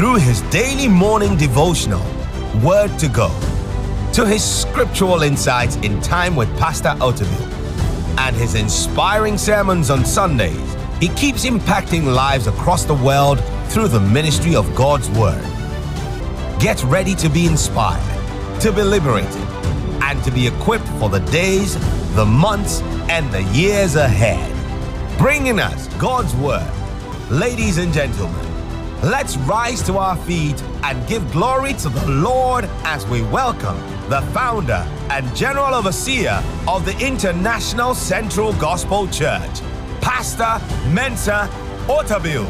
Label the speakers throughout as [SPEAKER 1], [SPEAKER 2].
[SPEAKER 1] through his daily morning devotional, Word to Go, to his scriptural insights in time with Pastor Otabil, and his inspiring sermons on Sundays, he keeps impacting lives across the world through the ministry of God's Word. Get ready to be inspired, to be liberated, and to be equipped for the days, the months, and the years ahead. Bringing us God's Word. Ladies and gentlemen, let's rise to our feet and give glory to the Lord as we welcome the founder and general overseer of the International Central Gospel Church, Pastor Mensa Otabil.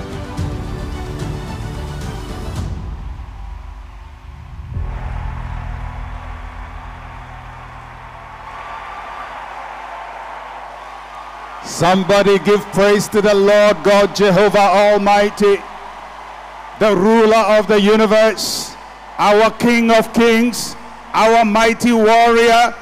[SPEAKER 2] Somebody give praise to the Lord God Jehovah Almighty, the ruler of the universe, our King of kings, our mighty warrior,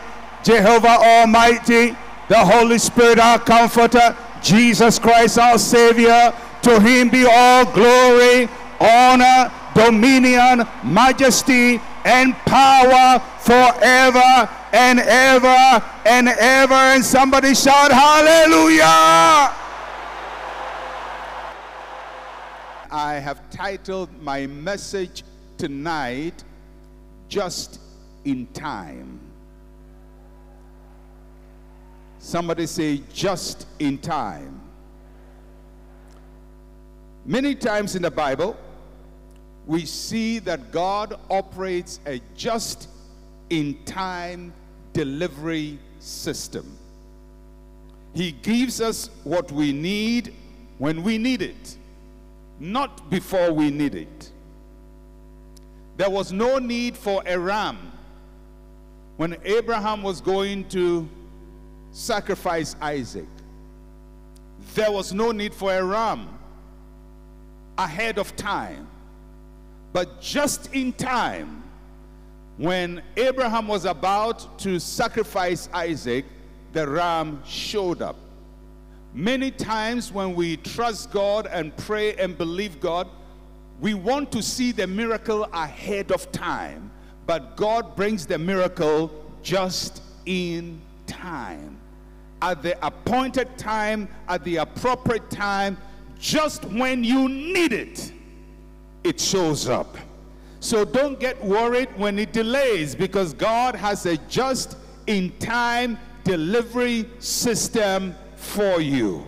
[SPEAKER 2] Jehovah Almighty, the Holy Spirit, our comforter, Jesus Christ, our Savior. To him be all glory, honor, dominion, majesty, and power forever and ever and ever. And somebody shout, Hallelujah! I have titled my message tonight, Just in Time. Somebody say, Just in Time. Many times in the Bible, we see that God operates a just in time delivery system. He gives us what we need when we need it, not before we need it. There was no need for a ram when Abraham was going to sacrifice Isaac. There was no need for a ram ahead of time. But just in time, when Abraham was about to sacrifice Isaac, the ram showed up. Many times when we trust God and pray and believe God, we want to see the miracle ahead of time, but God brings the miracle just in time. At the appointed time, at the appropriate time, just when you need it, it shows up. So don't get worried when it delays because God has a just in time delivery system for you.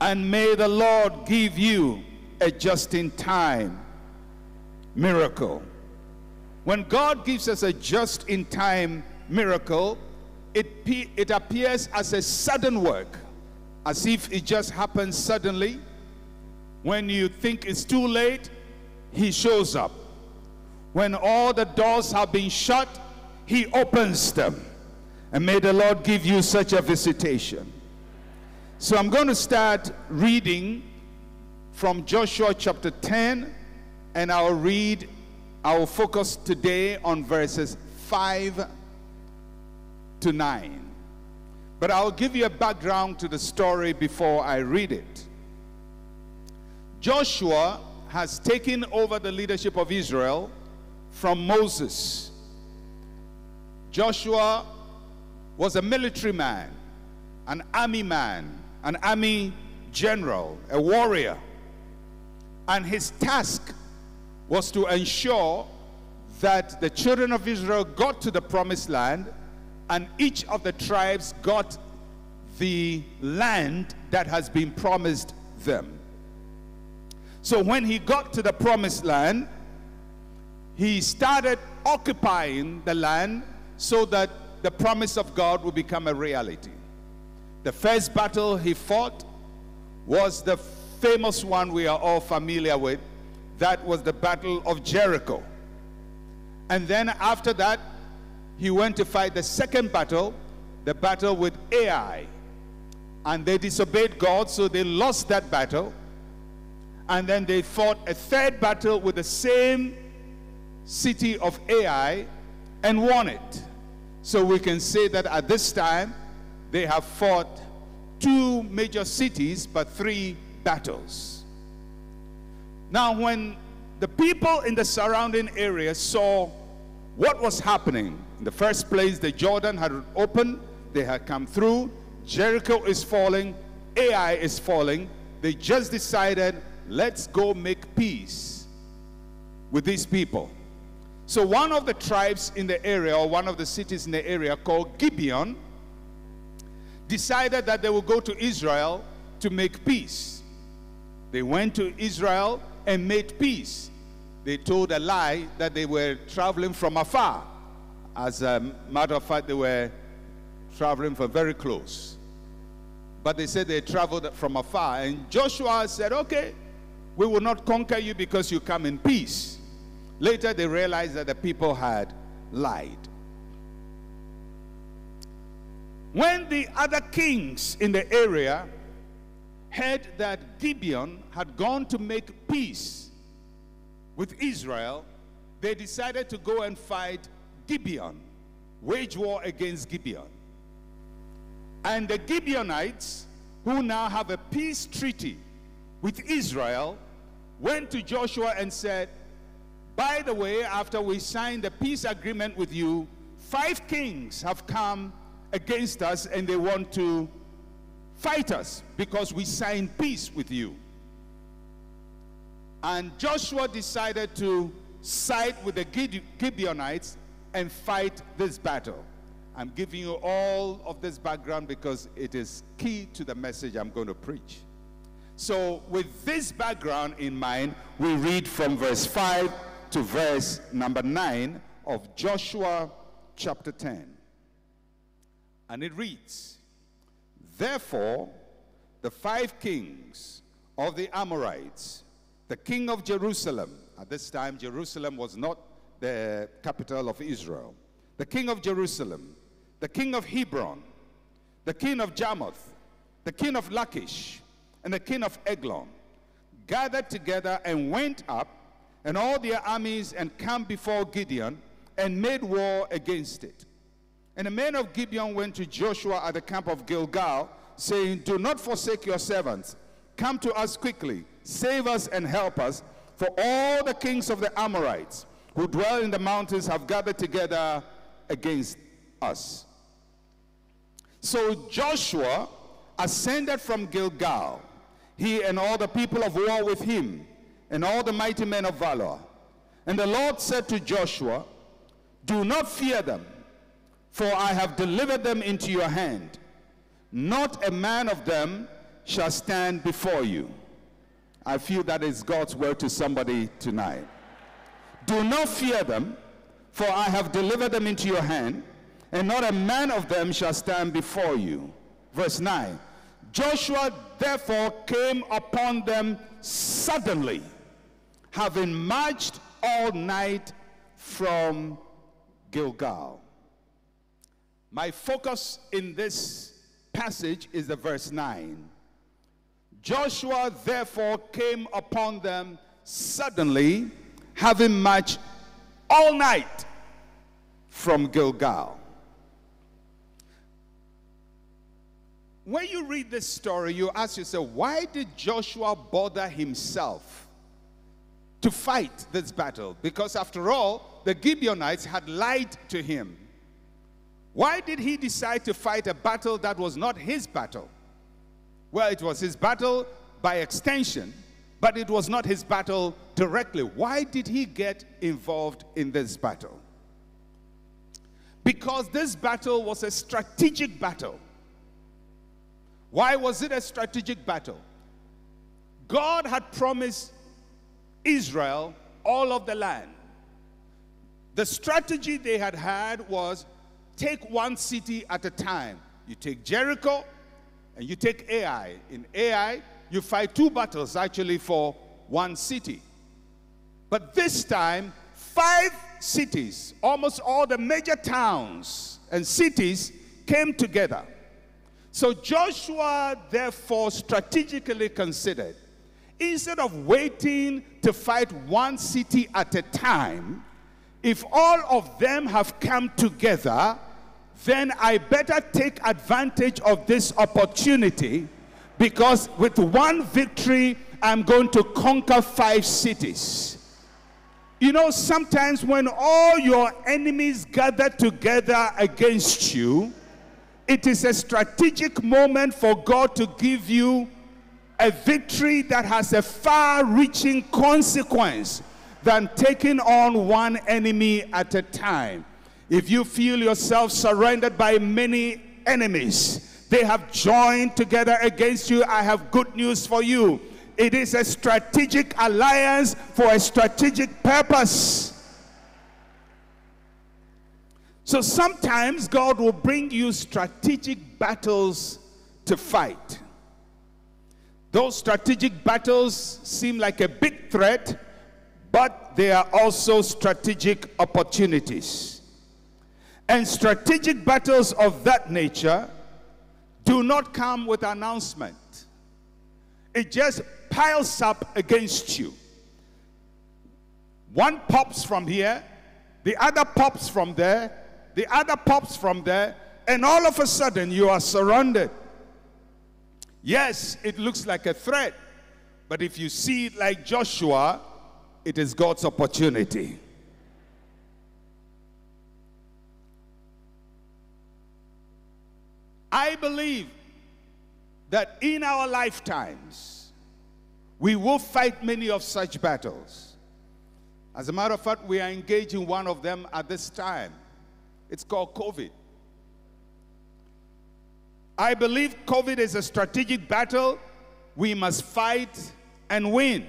[SPEAKER 2] And may the Lord give you a just in time miracle. When God gives us a just in time miracle, it, it appears as a sudden work, as if it just happens suddenly. When you think it's too late, he shows up. When all the doors have been shut, he opens them. And may the Lord give you such a visitation. So I'm going to start reading from Joshua chapter 10, and I'll read, I will focus today on verses 5 to 9. But I'll give you a background to the story before I read it. Joshua has taken over the leadership of Israel from Moses. Joshua was a military man, an army man, an army general, a warrior. And his task was to ensure that the children of Israel got to the promised land and each of the tribes got the land that has been promised them. So when he got to the promised land, he started occupying the land so that the promise of God will become a reality. The first battle he fought was the famous one we are all familiar with. That was the Battle of Jericho. And then after that, he went to fight the second battle, the battle with Ai. And they disobeyed God, so they lost that battle and then they fought a third battle with the same city of Ai and won it. So we can say that at this time they have fought two major cities but three battles. Now, when the people in the surrounding area saw what was happening, in the first place, the Jordan had opened, they had come through, Jericho is falling, Ai is falling. They just decided, let's go make peace with these people. So, one of the tribes in the area, or one of the cities in the area called Gibeon, decided that they would go to Israel to make peace. They went to Israel and made peace. They told a lie that they were traveling from afar. As a matter of fact, they were traveling from very close. But they said they traveled from afar. And Joshua said, Okay, we will not conquer you because you come in peace. Later, they realized that the people had lied. When the other kings in the area heard that Gibeon had gone to make peace with Israel, they decided to go and fight Gibeon, wage war against Gibeon. And the Gibeonites, who now have a peace treaty with Israel, went to Joshua and said, By the way, after we signed the peace agreement with you, five kings have come against us and they want to fight us because we signed peace with you. And Joshua decided to side with the Gibeonites and fight this battle. I'm giving you all of this background because it is key to the message I'm going to preach. So, with this background in mind, we read from verse 5 to verse number 9 of Joshua chapter 10. And it reads Therefore, the five kings of the Amorites, the king of Jerusalem, at this time, Jerusalem was not the capital of Israel, the king of Jerusalem, the king of Hebron, the king of Jarmuth, the king of Lachish, and the king of Eglon gathered together and went up, and all their armies and camped before Gibeon and made war against it. And the men of Gibeon went to Joshua at the camp of Gilgal, saying, Do not forsake your servants. Come to us quickly, save us and help us, for all the kings of the Amorites who dwell in the mountains have gathered together against us. So Joshua ascended from Gilgal, he and all the people of war with him, and all the mighty men of valor. And the Lord said to Joshua, Do not fear them for I have delivered them into your hand. Not a man of them shall stand before you. I feel that is God's word to somebody tonight. Do not fear them, for I have delivered them into your hand, and not a man of them shall stand before you. Verse 9 Joshua therefore came upon them suddenly, having marched all night from Gilgal. My focus in this passage is the verse 9. Joshua therefore came upon them suddenly, having marched all night from Gilgal. When you read this story, you ask yourself, why did Joshua bother himself to fight this battle? Because after all, the Gibeonites had lied to him. Why did he decide to fight a battle that was not his battle? Well, it was his battle by extension, but it was not his battle directly. Why did he get involved in this battle? Because this battle was a strategic battle. Why was it a strategic battle? God had promised Israel all of the land. The strategy they had had was take one city at a time. You take Jericho and you take Ai. In Ai, you fight two battles actually for one city. But this time, five cities, almost all the major towns and cities came together. So Joshua therefore strategically considered instead of waiting to fight one city at a time, if all of them have come together, then I better take advantage of this opportunity Because with one victory, I'm going to conquer five cities. You know, sometimes when all your enemies gather together against you, it is a strategic moment for God to give you a victory that has a far reaching consequence than taking on one enemy at a time. If you feel yourself surrounded by many enemies, they have joined together against you, I have good news for you it is a strategic alliance for a strategic purpose. So sometimes God will bring you strategic battles to fight. Those strategic battles seem like a big threat, but they are also strategic opportunities. And strategic battles of that nature do not come with announcement. It just piles up against you. One pops from here, the other pops from there, the other pops from there, and all of a sudden you are surrounded. Yes, it looks like a threat, but if you see it like Joshua, it is God's opportunity. I believe that in our lifetimes, we will fight many of such battles. As a matter of fact, we are engaged in one of them at this time. It's called COVID. I believe COVID is a strategic battle we must fight and win.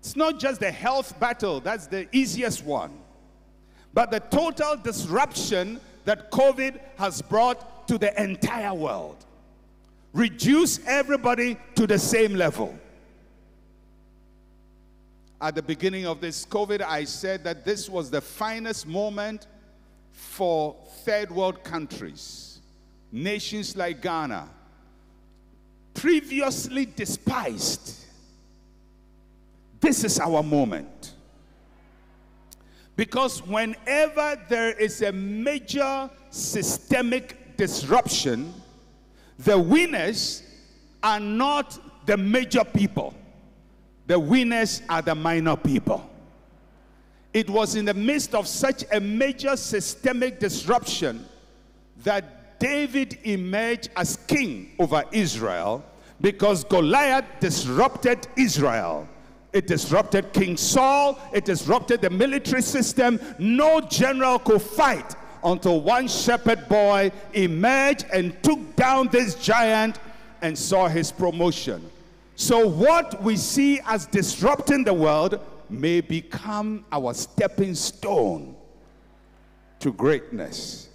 [SPEAKER 2] It's not just the health battle, that's the easiest one, but the total disruption that COVID has brought to the entire world. Reduce everybody to the same level at the beginning of this COVID, I said that this was the finest moment for third world countries, nations like Ghana, previously despised. This is our moment. Because whenever there is a major systemic disruption, the winners are not the major people. The winners are the minor people. It was in the midst of such a major systemic disruption that David emerged as king over Israel because Goliath disrupted Israel. It disrupted King Saul, it disrupted the military system. No general could fight until one shepherd boy emerged and took down this giant and saw his promotion. So, what we see as disrupting the world may become our stepping stone to greatness.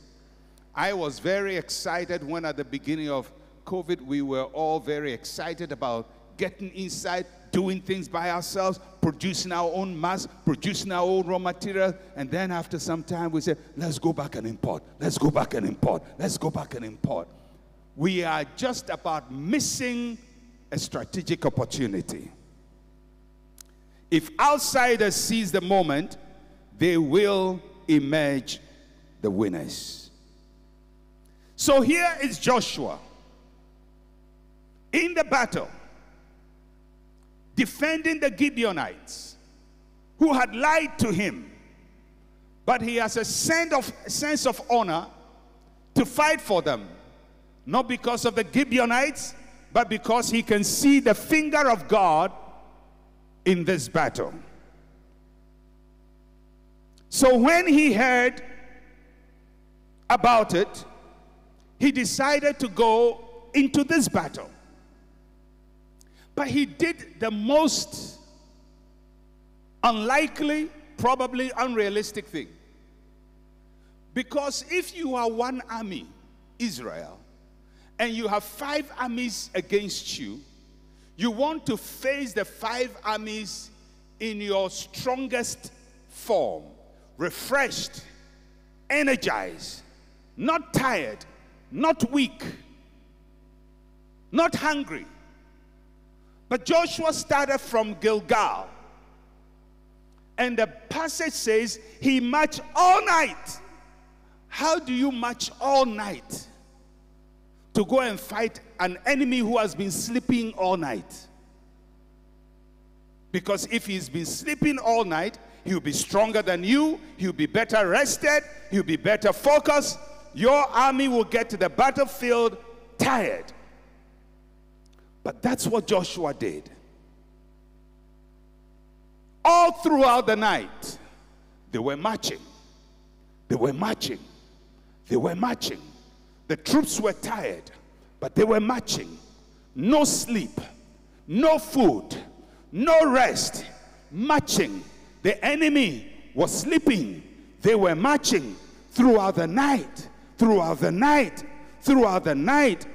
[SPEAKER 2] I was very excited when, at the beginning of COVID, we were all very excited about getting inside, doing things by ourselves, producing our own mass, producing our own raw material. And then, after some time, we said, let's go back and import. Let's go back and import. Let's go back and import. We are just about missing a strategic opportunity. If outsiders seize the moment, they will emerge the winners. So here is Joshua in the battle, defending the Gibeonites who had lied to him. But he has a sense of, sense of honor to fight for them, not because of the Gibeonites, but because he can see the finger of God in this battle. So when he heard about it, he decided to go into this battle. But he did the most unlikely, probably unrealistic thing. Because if you are one army, Israel, and you have five armies against you, you want to face the five armies in your strongest form, refreshed, energized, not tired, not weak, not hungry. But Joshua started from Gilgal. And the passage says he marched all night. How do you march all night? to go and fight an enemy who has been sleeping all night. Because if he's been sleeping all night, he'll be stronger than you, he'll be better rested, he'll be better focused. Your army will get to the battlefield tired. But that's what Joshua did. All throughout the night, they were marching. They were marching. They were marching. The troops were tired, but they were marching. No sleep, no food, no rest. Marching. The enemy was sleeping. They were marching throughout the night, throughout the night, throughout the night.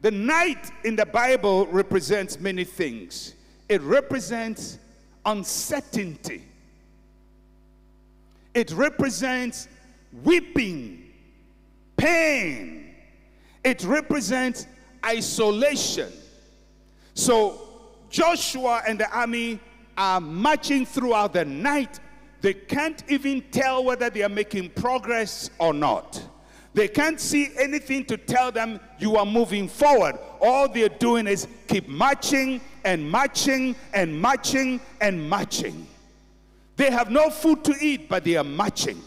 [SPEAKER 2] The night in the Bible represents many things. It represents uncertainty. It represents weeping, pain. It represents isolation. So Joshua and the army are marching throughout the night. They can't even tell whether they are making progress or not. They can't see anything to tell them you are moving forward. All they're doing is keep marching and marching and marching and marching. They have no food to eat, but they are marching.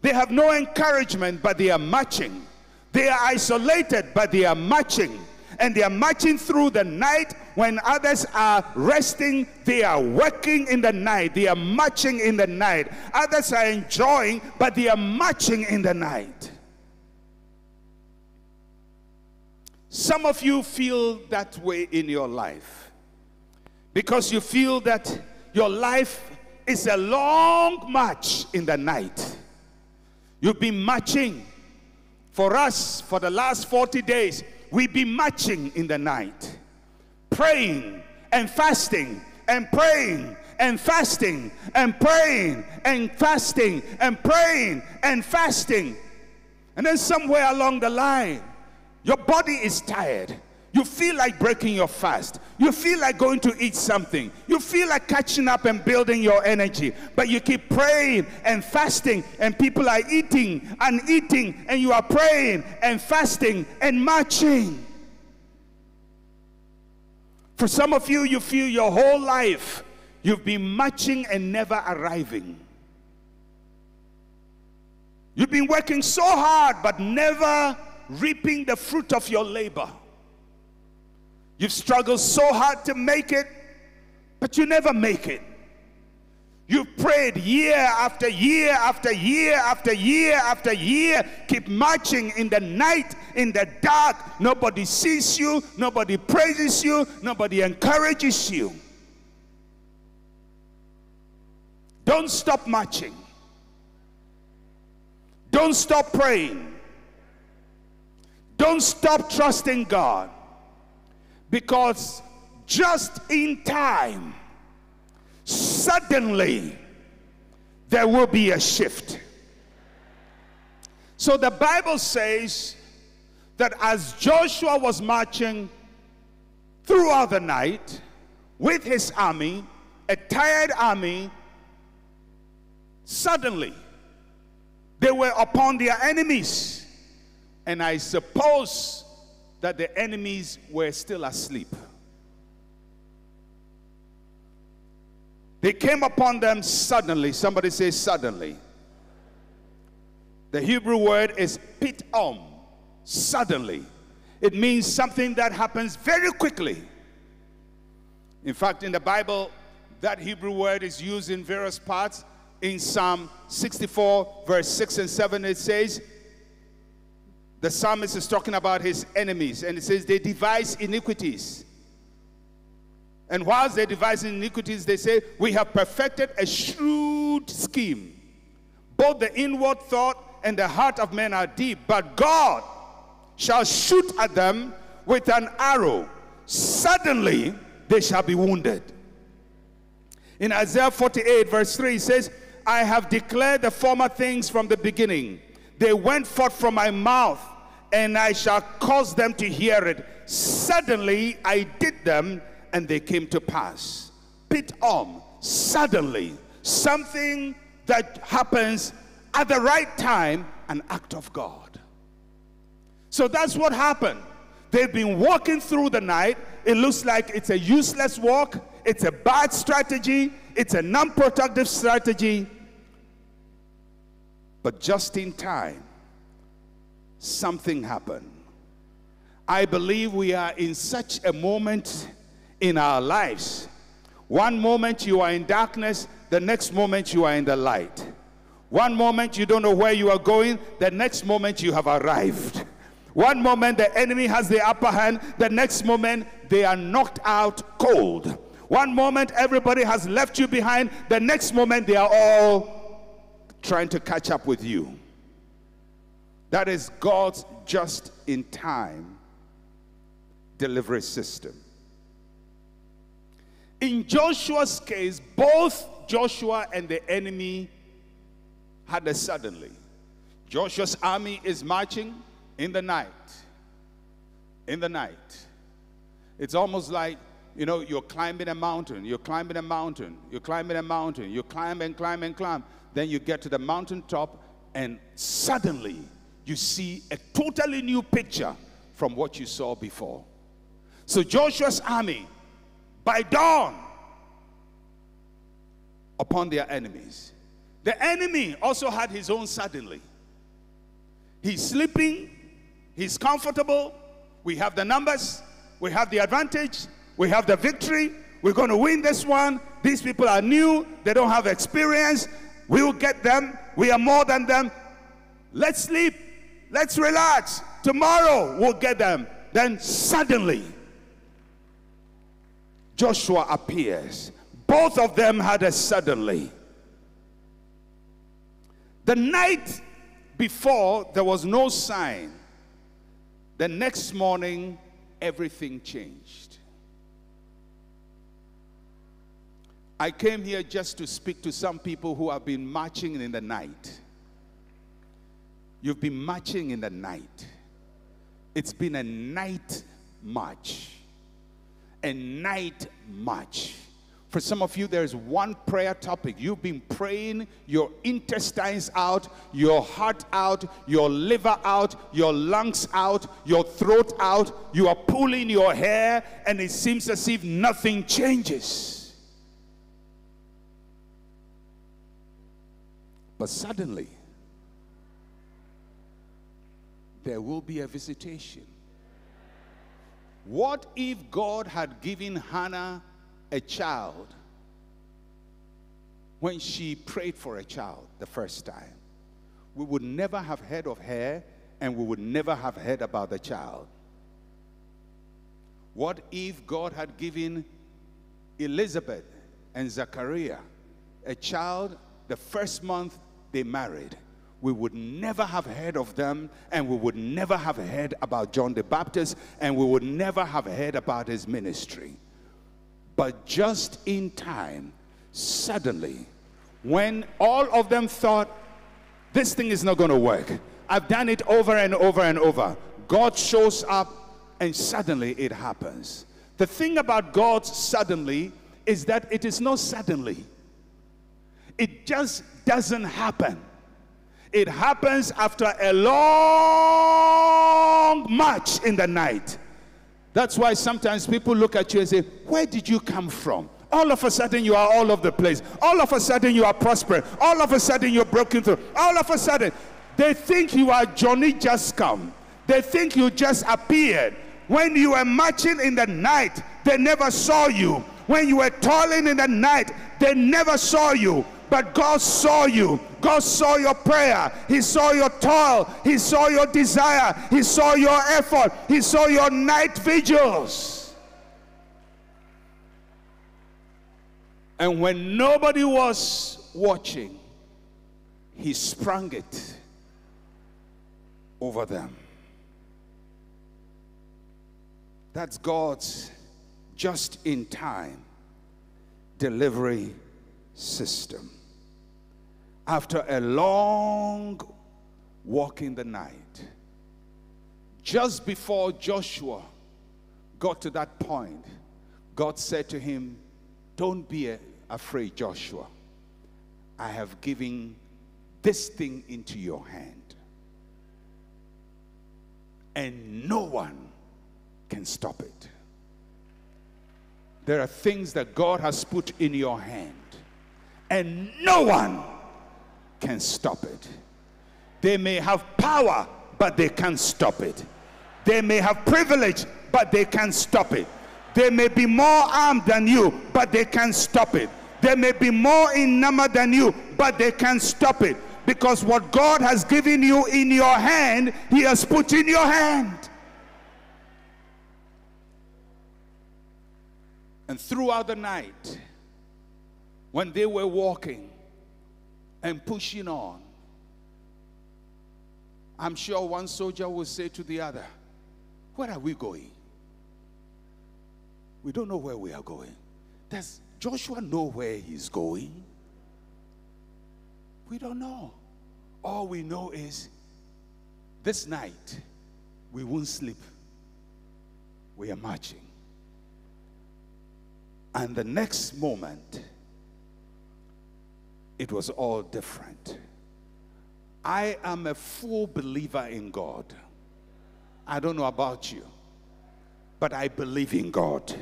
[SPEAKER 2] They have no encouragement, but they are marching. They are isolated, but they are marching. And they are marching through the night when others are resting. They are working in the night. They are marching in the night. Others are enjoying, but they are marching in the night. Some of you feel that way in your life because you feel that your life is a long march in the night. You've been marching for us for the last 40 days. We've been marching in the night, praying and fasting and praying and fasting and praying and fasting and praying and fasting. And then somewhere along the line, your body is tired. You feel like breaking your fast. You feel like going to eat something. You feel like catching up and building your energy. But you keep praying and fasting, and people are eating and eating, and you are praying and fasting and marching. For some of you, you feel your whole life you've been marching and never arriving. You've been working so hard, but never reaping the fruit of your labor. You've struggled so hard to make it, but you never make it. You've prayed year after year after year after year after year. Keep marching in the night, in the dark. Nobody sees you, nobody praises you, nobody encourages you. Don't stop marching. Don't stop praying. Don't stop trusting God because just in time, suddenly, there will be a shift. So the Bible says that as Joshua was marching throughout the night with his army, a tired army, suddenly they were upon their enemies and I suppose that the enemies were still asleep. They came upon them suddenly. Somebody say suddenly. The Hebrew word is pitom, suddenly. It means something that happens very quickly. In fact, in the Bible, that Hebrew word is used in various parts. In Psalm 64, verse 6 and 7, it says, the psalmist is talking about his enemies, and it says they devise iniquities. And whilst they devise iniquities, they say, We have perfected a shrewd scheme. Both the inward thought and the heart of men are deep, but God shall shoot at them with an arrow. Suddenly they shall be wounded. In Isaiah 48, verse 3, it says, I have declared the former things from the beginning they went forth from my mouth, and I shall cause them to hear it. Suddenly I did them, and they came to pass. Pitom, suddenly, something that happens at the right time, an act of God. So that's what happened. They've been walking through the night. It looks like it's a useless walk, it's a bad strategy, it's a non productive strategy. But just in time, something happened. I believe we are in such a moment in our lives. One moment you are in darkness, the next moment you are in the light. One moment you don't know where you are going, the next moment you have arrived. One moment the enemy has the upper hand, the next moment they are knocked out cold. One moment everybody has left you behind, the next moment they are all trying to catch up with you. That is God's just in time delivery system. In Joshua's case, both Joshua and the enemy had a suddenly. Joshua's army is marching in the night. In the night. It's almost like, you know, you're climbing a mountain, you're climbing a mountain, you're climbing a mountain, you climb and climb and climb. Then you get to the mountaintop, and suddenly you see a totally new picture from what you saw before. So Joshua's army, by dawn, upon their enemies. The enemy also had his own suddenly. He's sleeping, he's comfortable. We have the numbers, we have the advantage, we have the victory. We're going to win this one. These people are new, they don't have experience. We will get them. We are more than them. Let's sleep. Let's relax. Tomorrow we'll get them. Then suddenly, Joshua appears. Both of them had a suddenly. The night before, there was no sign. The next morning, everything changed. I came here just to speak to some people who have been marching in the night. You've been marching in the night. It's been a night march. A night march. For some of you, there's one prayer topic. You've been praying your intestines out, your heart out, your liver out, your lungs out, your throat out. You are pulling your hair, and it seems as if nothing changes. But suddenly, there will be a visitation. What if God had given Hannah a child when she prayed for a child the first time, we would never have heard of her and we would never have heard about the child. What if God had given Elizabeth and Zachariah a child the first month they married? We would never have heard of them, and we would never have heard about John the Baptist, and we would never have heard about his ministry. But just in time, suddenly, when all of them thought, this thing is not going to work, I've done it over and over and over, God shows up and suddenly it happens. The thing about God suddenly is that it is not suddenly, it just doesn't happen. It happens after a long march in the night. That's why sometimes people look at you and say, Where did you come from? All of a sudden, you are all over the place. All of a sudden, you are prospering. All of a sudden, you're broken through. All of a sudden, they think you are Johnny just come. They think you just appeared. When you were marching in the night, they never saw you. When you were toiling in the night, they never saw you. But God saw you. God saw your prayer. He saw your toil. He saw your desire. He saw your effort. He saw your night vigils. And when nobody was watching, he sprung it over them. That's God's just in time delivery system after a long walk in the night, just before Joshua got to that point, God said to him, Don't be afraid, Joshua. I have given this thing into your hand. and no one can stop it. There are things that God has put in your hand, and no one can stop it. They may have power, but they can't stop it. They may have privilege, but they can't stop it. They may be more armed than you, but they can't stop it. They may be more in number than you, but they can't stop it. Because what God has given you in your hand, He has put in your hand. And throughout the night, when they were walking and pushing on, I'm sure one soldier will say to the other, Where are we going? We don't know where we are going. Does Joshua know where he's going? We don't know. All we know is this night we won't sleep. We are marching. And the next moment, it was all different. I am a full believer in God. I don't know about you, but I believe in God.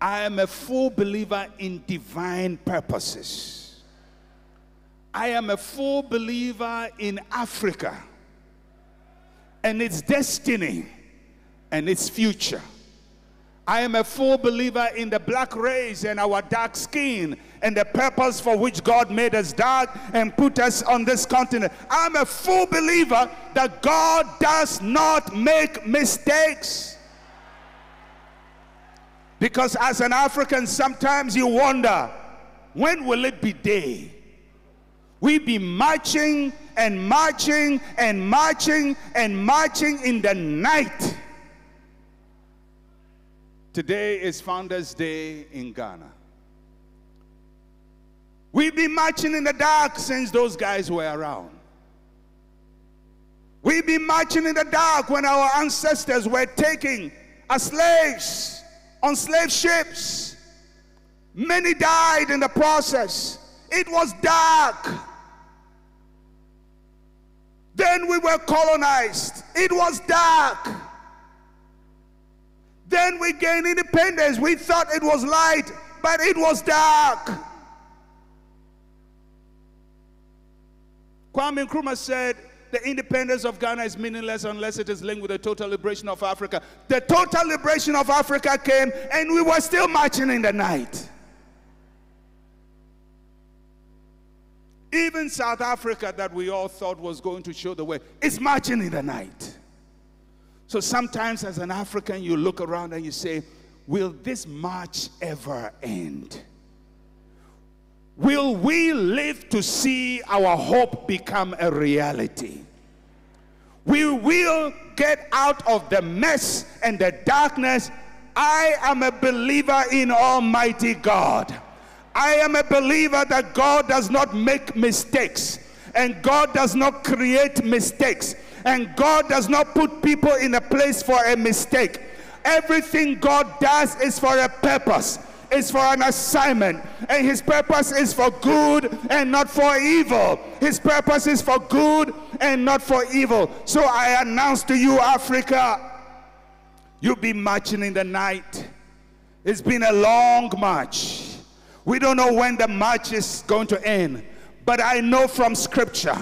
[SPEAKER 2] I am a full believer in divine purposes. I am a full believer in Africa and its destiny and its future. I am a full believer in the black race and our dark skin and the purpose for which God made us dark and put us on this continent. I'm a full believer that God does not make mistakes. Because as an African, sometimes you wonder, when will it be day? We be marching and marching and marching and marching in the night Today is Founders Day in Ghana. We've been marching in the dark since those guys were around. We've been marching in the dark when our ancestors were taken as slaves on slave ships. Many died in the process. It was dark. Then we were colonized. It was dark. Then we gained independence. We thought it was light, but it was dark. Kwame Nkrumah said, the independence of Ghana is meaningless unless it is linked with the total liberation of Africa. The total liberation of Africa came and we were still marching in the night. Even South Africa, that we all thought was going to show the way, is marching in the night. So sometimes, as an African, you look around and you say, Will this march ever end? Will we live to see our hope become a reality? We will get out of the mess and the darkness. I am a believer in Almighty God. I am a believer that God does not make mistakes and God does not create mistakes. And God does not put people in a place for a mistake. Everything God does is for a purpose, is for an assignment. And His purpose is for good and not for evil. His purpose is for good and not for evil. So I announce to you, Africa, you'll be marching in the night. It's been a long march. We don't know when the march is going to end, but I know from scripture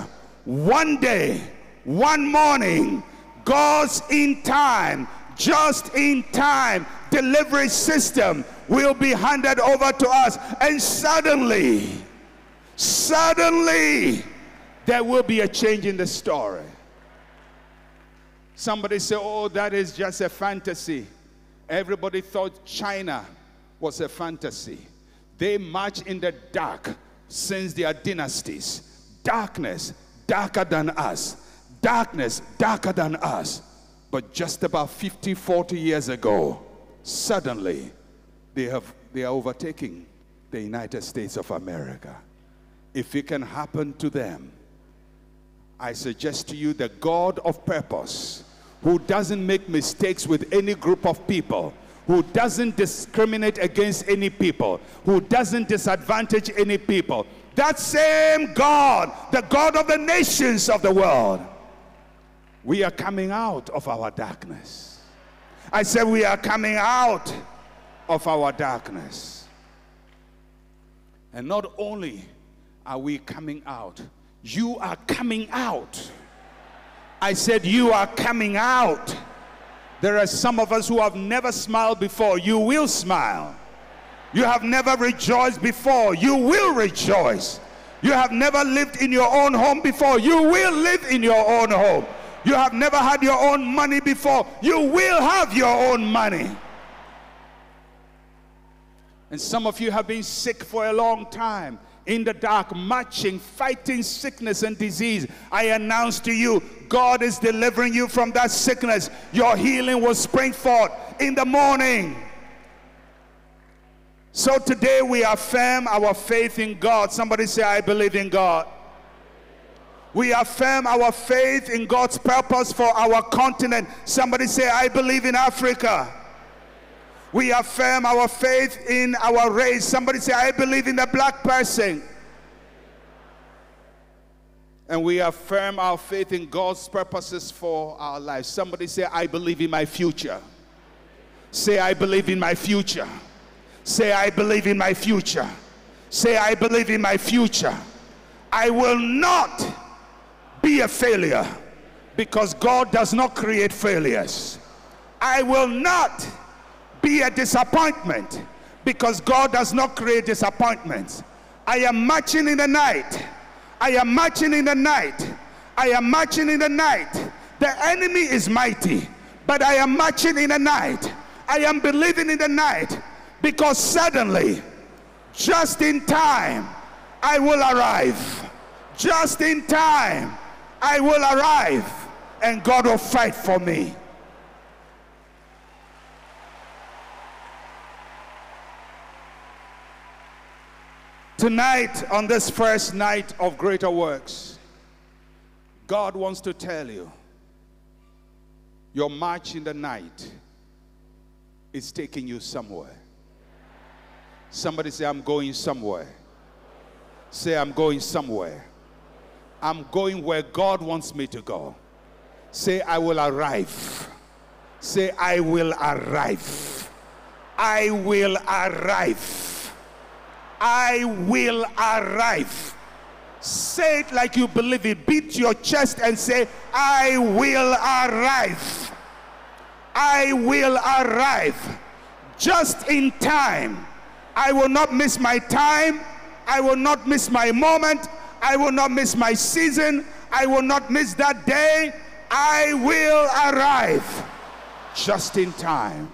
[SPEAKER 2] one day one morning, God's in time, just in time delivery system will be handed over to us. And suddenly, suddenly, there will be a change in the story. Somebody say, Oh, that is just a fantasy. Everybody thought China was a fantasy. They march in the dark since their dynasties. Darkness, darker than us darkness darker than us. But just about 50, 40 years ago, suddenly they, have, they are overtaking the United States of America. If it can happen to them, I suggest to you the God of purpose, who doesn't make mistakes with any group of people, who doesn't discriminate against any people, who doesn't disadvantage any people. That same God, the God of the nations of the world, We are coming out of our darkness. I said, We are coming out of our darkness. And not only are we coming out, you are coming out. I said, You are coming out. There are some of us who have never smiled before. You will smile. You have never rejoiced before. You will rejoice. You have never lived in your own home before. You will live in your own home. You have never had your own money before. You will have your own money. And some of you have been sick for a long time in the dark, marching, fighting sickness and disease. I announce to you, God is delivering you from that sickness. Your healing will spring forth in the morning. So today we affirm our faith in God. Somebody say, I believe in God. We affirm our faith in God's purpose for our continent. Somebody say, I believe in Africa. We affirm our faith in our race. Somebody say, I believe in the black person. And we affirm our faith in God's purposes for our lives. Somebody say, I believe in my future. Say, I believe in my future. Say, I believe in my future. Say, I believe in my future. I will not a failure because God does not create failures. I will not be a disappointment because God does not create disappointments. I am marching in the night. I am marching in the night. I am marching in the night. The enemy is mighty, but I am marching in the night. I am believing in the night because suddenly, just in time, I will arrive. Just in time, I will arrive and God will fight for me. Tonight, on this first night of greater works, God wants to tell you your march in the night is taking you somewhere. Somebody say, I'm going somewhere. Say, I'm going somewhere. I'm going where God wants me to go. Say, I will arrive. Say, I will arrive. I will arrive. I will arrive. Say it like you believe it. Beat your chest and say, I will arrive. I will arrive just in time. I will not miss my time. I will not miss my moment. I will not miss my season. I will not miss that day. I will arrive just in time.